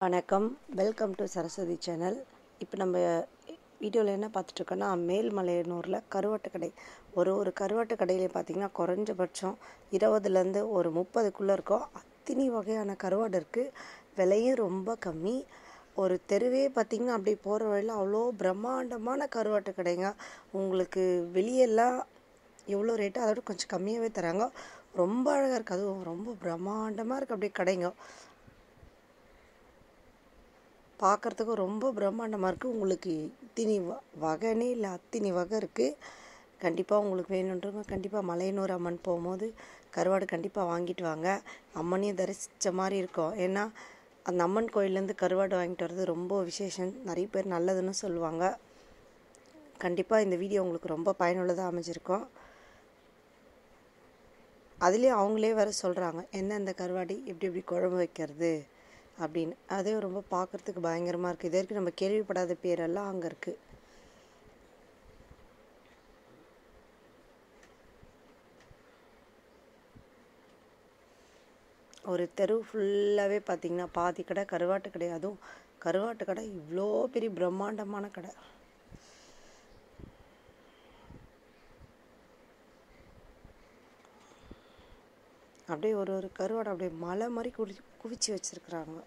வணக்கம். Welcome to Saraswati channel இப்போ நம்ம வீடியோவில் என்ன பார்த்துட்ருக்கோன்னா மேல்மலையனூரில் கருவாட்டு கடை ஒரு ஒரு கருவாட்டு கடையிலே பார்த்திங்கன்னா குறைஞ்சபட்சம் இருபதுலேருந்து ஒரு முப்பதுக்குள்ளே இருக்கும். அத்தனை வகையான கருவாடு இருக்குது விலையும் ரொம்ப கம்மி. ஒரு தெருவே பார்த்திங்கன்னா அப்படி போகிற வழியில் அவ்வளோ பிரம்மாண்டமான கருவாட்டு கடைங்க உங்களுக்கு வெளியெல்லாம் எவ்வளோ ரேட்டோ அதோட கொஞ்சம் கம்மியாகவே தராங்க. ரொம்ப அழகாக இருக்குது அதுவும் ரொம்ப பிரம்மாண்டமாக இருக்குது அப்படியே கடைங்க. பார்க்குறதுக்கு ரொம்ப பிரம்மாண்டமாக இருக்குது உங்களுக்கு இத்தினி வ வகைனே இல்லை அத்தினி வகை இருக்குது கண்டிப்பாக உங்களுக்கு வேணுன்றவங்க கண்டிப்பாக மலையனூர் அம்மன் போகும்போது கருவாடு கண்டிப்பாக வாங்கிட்டு வாங்க. அம்மனையும் தரிசித்த மாதிரி இருக்கும். ஏன்னா அந்த அம்மன் கோயிலேருந்து கருவாடு வாங்கிட்டு வர்றது ரொம்ப விசேஷம். நிறைய பேர் நல்லதுன்னு சொல்லுவாங்க. கண்டிப்பாக இந்த வீடியோ உங்களுக்கு ரொம்ப பயனுள்ளதாக அமைஞ்சிருக்கும். அதுலேயும் அவங்களே வர சொல்கிறாங்க என்ன இந்த கருவாடி? எப்படி எப்படி குழம்பு வைக்கிறது? அப்படின்னு. அதே ரொம்ப பார்க்குறதுக்கு பயங்கரமாக இருக்குது இது வரைக்கும் நம்ம கேள்விப்படாத பேரெல்லாம் அங்கே இருக்குது ஒரு தெரு ஃபுல்லாகவே பார்த்தீங்கன்னா பாதி கடை கருவாட்டு கடை. அதுவும் கருவாட்டு கடை இவ்வளோ பெரிய பிரம்மாண்டமான கடை. அப்படியே ஒரு ஒரு கருவாடை அப்படியே மலை மாதிரி குடி குவிச்சு வச்சுருக்குறாங்க.